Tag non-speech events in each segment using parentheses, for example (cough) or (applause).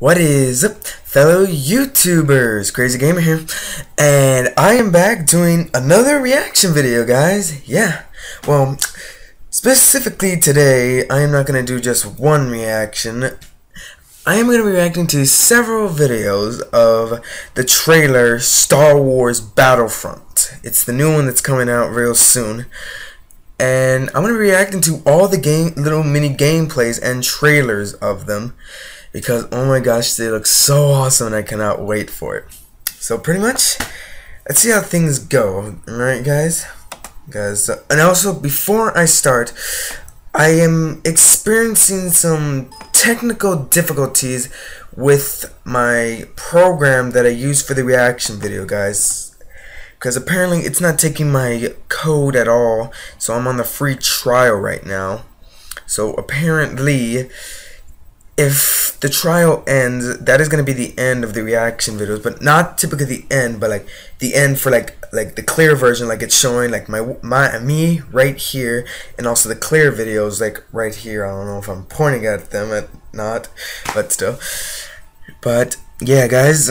What is up, fellow YouTubers? Crazy Gamer here, and I am back doing another reaction video, guys. Yeah, well, specifically today, I am not going to do just one reaction. I am going to be reacting to several videos of the trailer Star Wars Battlefront. It's the new one that's coming out real soon. And I'm going to be reacting to all the game, little mini gameplays and trailers of them because oh my gosh they look so awesome and I cannot wait for it. So pretty much let's see how things go alright guys? Guys and also before I start I am experiencing some technical difficulties with my program that I use for the reaction video guys. Because apparently it's not taking my code at all so I'm on the free trial right now. So apparently if the trial ends, that is gonna be the end of the reaction videos, but not typically the end, but like the end for like like the clear version, like it's showing like my my me right here, and also the clear videos like right here. I don't know if I'm pointing at them at not, but still. But yeah, guys.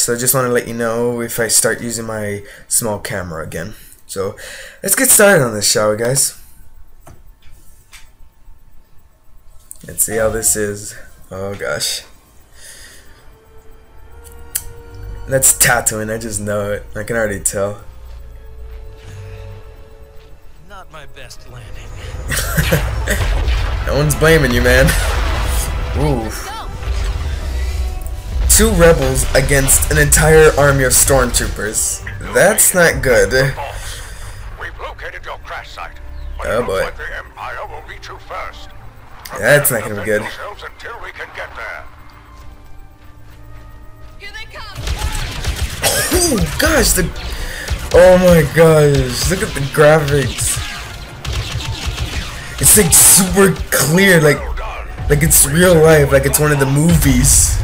So I just want to let you know if I start using my small camera again. So let's get started on this, shall we, guys? Let's see how this is. Oh gosh. That's Tatooine, I just know it. I can already tell. Not my best landing. (laughs) no one's blaming you, man. Oof. Two rebels against an entire army of stormtroopers. That's not good. We've located your crash site. Oh boy. The Empire will reach you first. That's not gonna be good. Until we can get there. Here they come. Oh gosh, the Oh my gosh, look at the graphics. It's like super clear, like like it's real life, like it's one of the movies.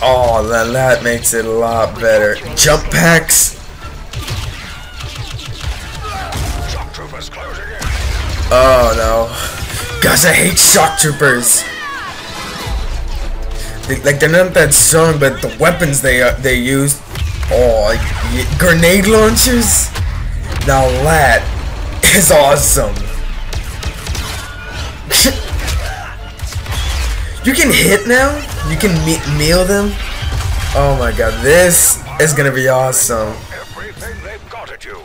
Oh, that, that makes it a lot better. Jump packs. Oh no. Gosh, I hate shock troopers. They, like they're not that strong, but the weapons they uh, they use, oh, like grenade launchers. Now that is awesome. (laughs) you can hit now. You can me meal them. Oh my god, this is gonna be awesome. Everything they've got at you.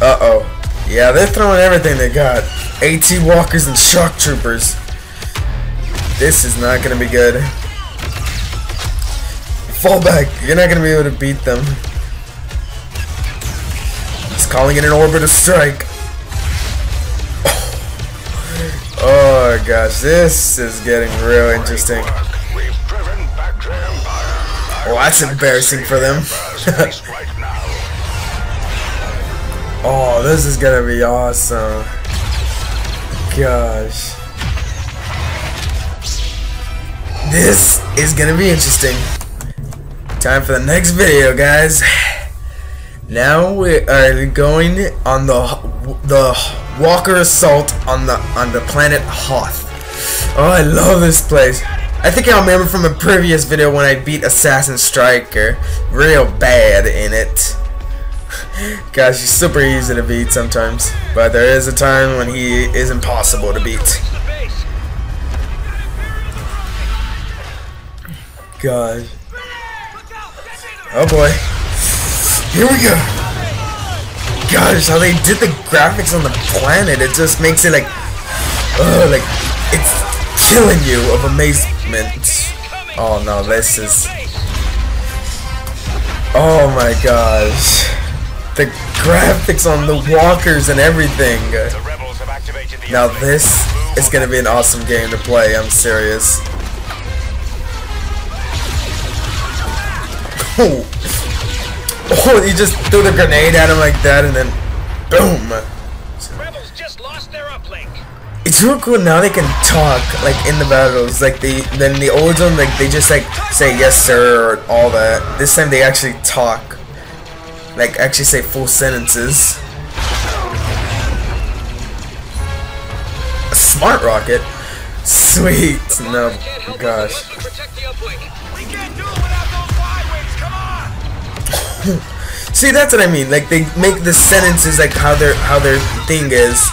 Uh oh. Yeah, they're throwing everything they got. AT walkers and shock troopers. This is not gonna be good. Fall back. You're not gonna be able to beat them. He's calling it an orbital strike. Oh, oh gosh, this is getting real interesting. We've driven back the Empire. Oh, that's embarrassing for them. (laughs) Oh, this is gonna be awesome. Gosh. This is gonna be interesting. Time for the next video, guys. Now we are going on the the Walker Assault on the on the planet Hoth. Oh, I love this place. I think I remember from a previous video when I beat Assassin Striker real bad in it. Gosh, he's super easy to beat sometimes, but there is a time when he is impossible to beat. God. Oh boy. Here we go. Gosh, how they did the graphics on the planet, it just makes it like, oh, like, it's killing you of amazement. Oh no, this is, oh my gosh. The graphics on the walkers and everything. The rebels have activated the Now this is gonna be an awesome game to play, I'm serious. (laughs) Oh, oh he just threw the grenade at him like that and then boom. Rebels just lost their uplink. It's real cool now they can talk like in the battles. Like they then the old one like they just like say yes sir or all that. This time they actually talk. Like actually say full sentences. A smart rocket. Sweet. No, gosh. (laughs) See, that's what I mean. Like they make the sentences like how their how their thing is,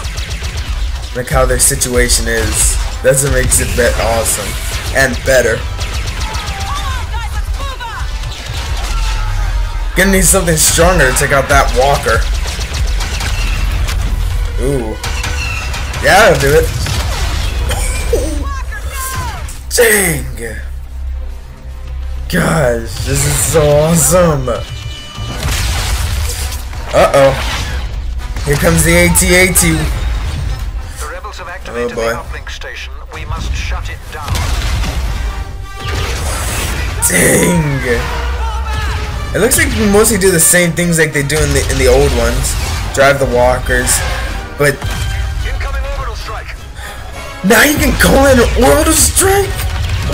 like how their situation is. That's what makes it bet awesome and better. Gonna need something stronger to take out that walker. Ooh. Yeah, I'll do it. (laughs) Dang. Gosh, this is so awesome. Uh-oh. Here comes the AT-AT. The rebels have activated Oh, boy. the uplink station. We must shut it down. Dang. It looks like we mostly do the same things like they do in the in the old ones. Drive the walkers. But Incoming orbital strike. now you can call in an orbital strike?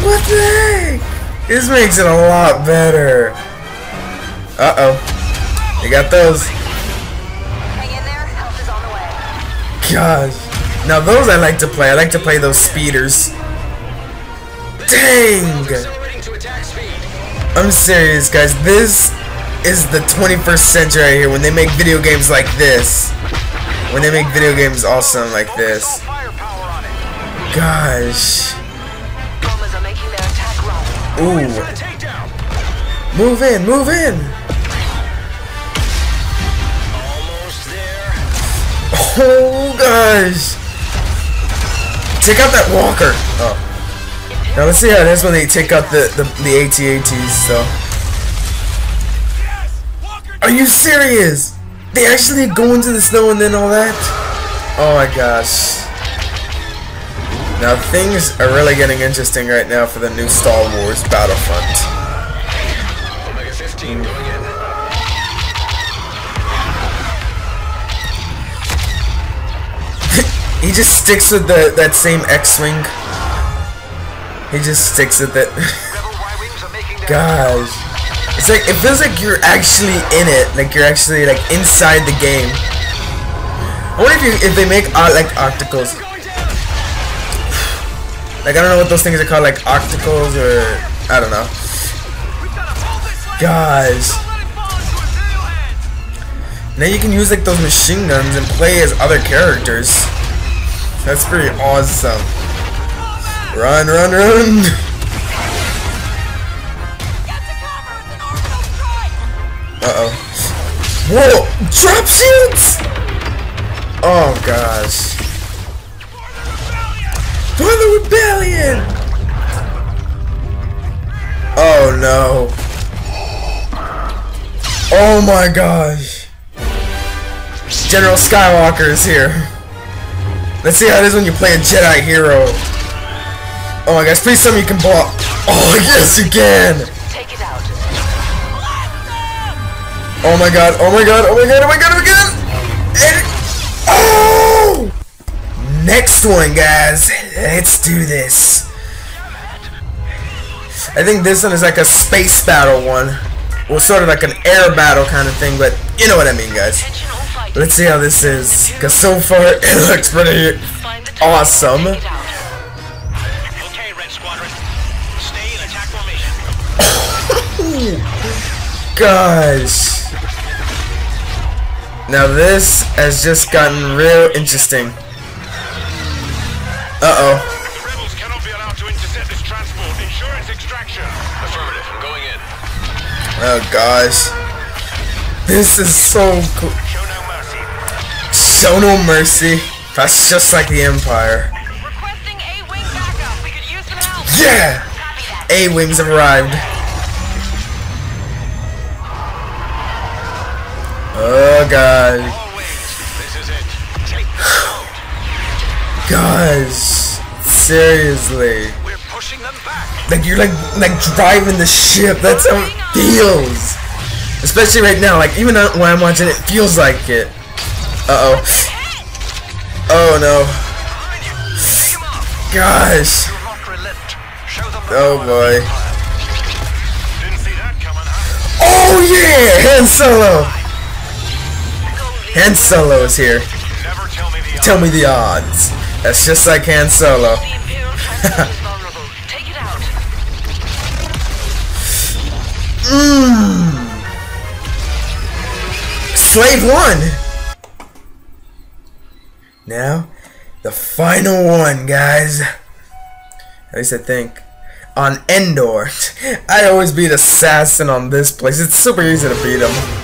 What the heck? This makes it a lot better. Uh-oh. You got those. Hang in there, help is on the way. Gosh. Now those I like to play. I like to play those speeders. Dang. Accelerating to attack speed. I'm serious, guys. This is the 21st century right here when they make video games like this. When they make video games awesome like this. all firepower on it. Gosh. Bombers are making their attack run. Ooh. For the takedown. Move in, move in. Oh, gosh. Take out that walker. Oh. Now let's see how it is when they take out the, the, the AT-ATs, so. Are you serious? They actually go into the snow and then all that? Oh my gosh. Now things are really getting interesting right now for the new Star Wars Battlefront. Omega 15 going in. He just sticks with the that same X-wing. He just sticks with it. (laughs) Gosh. It's like it feels like you're actually in it, like you're actually like inside the game. I wonder if you if they make uh, like octacles. (sighs) Like I don't know what those things are called, like octacles or I don't know. Guys. Now you can use like those machine guns and play as other characters. That's pretty awesome. Run, run, run! Uh-oh. Whoa! Drop shields! Oh gosh. For the rebellion! Oh no. Oh my gosh. General Skywalker is here. Let's see how it is when you play a Jedi hero. Oh my gosh, please tell me you can block. Oh (laughs) yes you can! Take it out. Oh my god, oh my god, oh my god, oh my god, oh my god! And, oh! Next one, guys. Let's do this. I think this one is like a space battle one. Well, sort of like an air battle kind of thing, but you know what I mean, guys. Attention all fighters. Let's see how this is, because so far (laughs) it looks pretty awesome. Gosh. Now this has just gotten real interesting. Uh-oh. The rebels cannot be allowed to intercept this transport. Insurance extraction. Affirmative. I'm going in. Oh gosh. This is so cool. Show no mercy. Show no mercy. That's just like the Empire. Requesting A-wing backup. We could use some help. Yeah! A-Wings have arrived. Take Gosh. Seriously. Like you're like like driving the ship. That's how it feels. Especially right now, like even when I'm watching it, feels like it. Uh oh. Oh no. Gosh. Oh boy. Oh yeah! Han Solo! Han Solo is here. Tell me the Tell me the odds. That's just like Han Solo. The Imperial Transport is (laughs) vulnerable. Take it out. Hmm. Slave one. Now, the final one, guys. At least I think. On Endor. (laughs) I always beat Assassin on this place. It's super easy to beat him.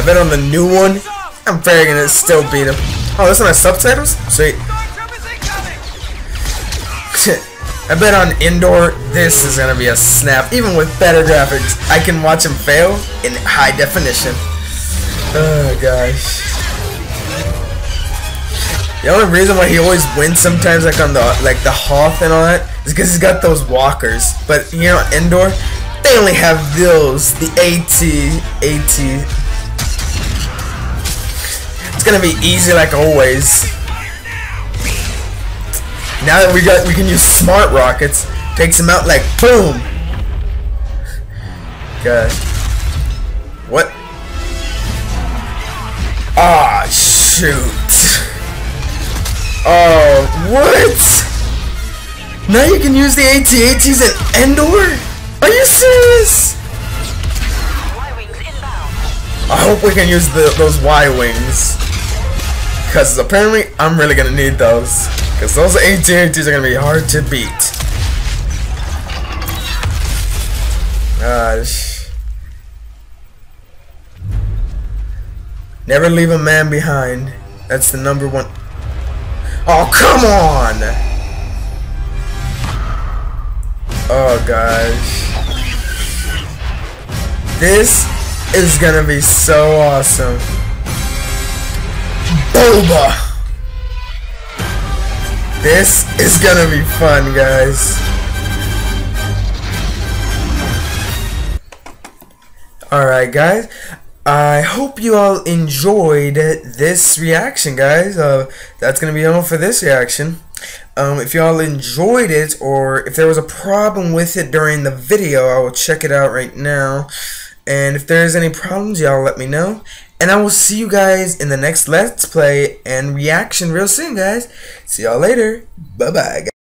I bet on the new one, I'm very gonna still beat him. Oh, this one has subtitles? Sweet. (laughs) I bet on Endor, this is gonna be a snap. Even with better graphics, I can watch him fail in high definition. Oh gosh. The only reason why he always wins sometimes, like on the like the Hoth and all that, is because he's got those walkers. But you know, Endor, they only have those. The AT, AT. It's gonna be easy like always. Now that we got, we can use smart rockets. Takes them out like boom. God. What? Ah, shoot. Oh, what? Now you can use the AT-ATs at Endor? Are you serious? Y-wings inbound. I hope we can use the, those Y-Wings. Because apparently I'm really going to need those. Because those AT-ATs are going to be hard to beat. Gosh. Never leave a man behind. That's the number one. Oh, come on! Oh, gosh. This is gonna be so awesome. Boba! This is gonna be fun, guys. Alright, guys. I hope you all enjoyed this reaction, guys. Uh, that's gonna be all for this reaction. Um, if y'all enjoyed it, or if there was a problem with it during the video, I will check it out right now. And if there's any problems, y'all let me know. And I will see you guys in the next Let's Play and reaction real soon, guys. See y'all later. Bye-bye,